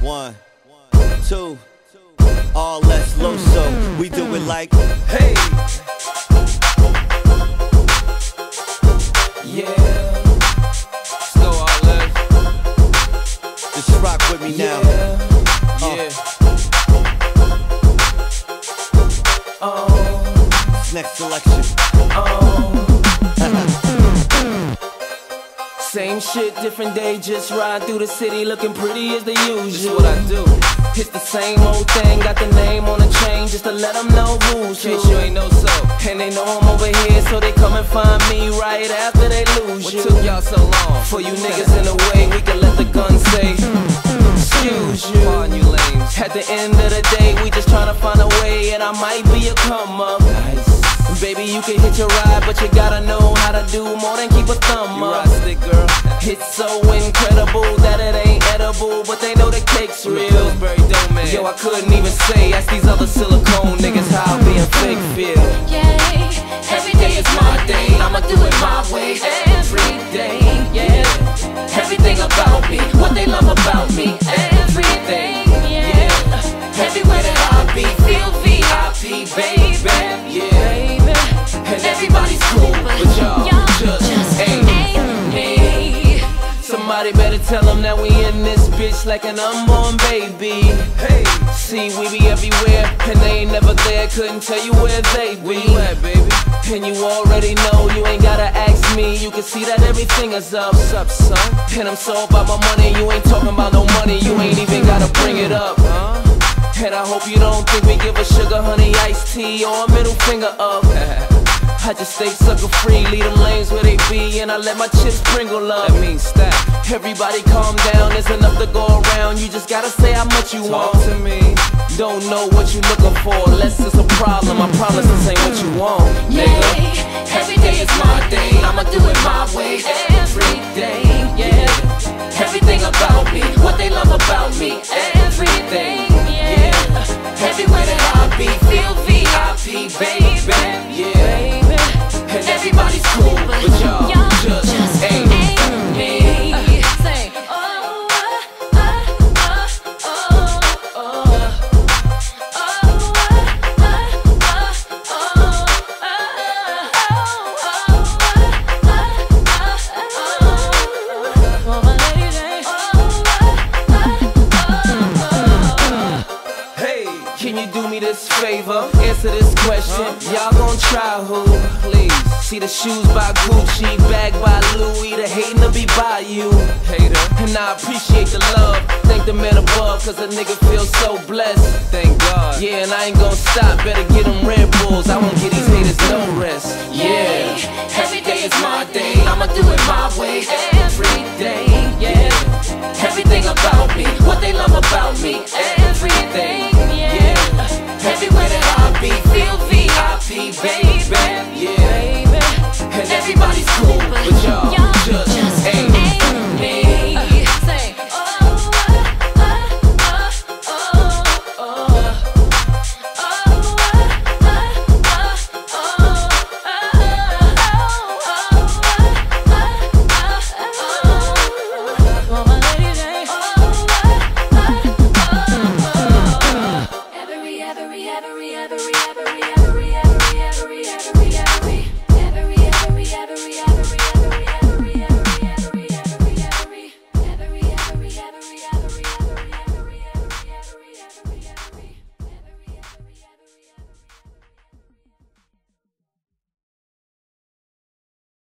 One, two, all less loso. We do it like, Hey. Yeah. Slow all left. just rock with me now. Yeah. Uh. This next selection. Uh. Same shit, different day, just ride through the city looking pretty as the usual. What I do. It's the same old thing, got the name on the chain just to let them know who's who. you ain't know so. And they know I'm over here, so they come and find me right after they lose what you. What took y'all so long? For you niggas in the way, we can let the gun say, mm, mm, excuse you. Pardon you lames. At the end of the day, we just tryna find a way, and I might be a come up. Nice. Baby, you can hit your ride, but you gotta know couldn't even say, ask these other silicone niggas how being fake feel. yeah, every day is my day. I'ma do it my way every day. Yeah, everything about me, what they love about me, everything. Yeah, everywhere that I be, feel VIP, baby. Yeah, And everybody's cool, but y'all just ain't me. somebody better tell them that we in this bitch like an unborn baby. Hey, see, we be everywhere, and they ain't never there. Couldn't tell you where they be. Where you at, baby? And you already know, you ain't gotta ask me. You can see that everything is up. What's up, son? And I'm so about my money, you ain't talking about no money. You ain't even gotta bring it up. Huh? And I hope you don't think we give a sugar honey iced tea or a middle finger up. I just stay sucker free, leave them lanes where they be, and I let my chips sprinkle up. That means stack. Everybody calm down, there's enough to go around. You just gotta say how much you Talk want to me. Don't know what you looking for, unless it's a problem. I promise this ain't what you want, Yay, nigga. every day is my day. favor? Answer this question. Y'all gon' try who? Please. See the shoes by Gucci, bag by Louis, the hatin' to be by you. Hater. And I appreciate the love. Thank the man above, cause a nigga feels so blessed. Thank God. Yeah, and I ain't gon' stop. Better get them Red Bulls. I won't get these haters no rest. Yeah. Every day is my day. I'ma do it my way. Every day. Yeah. Everything about me. What they love about me.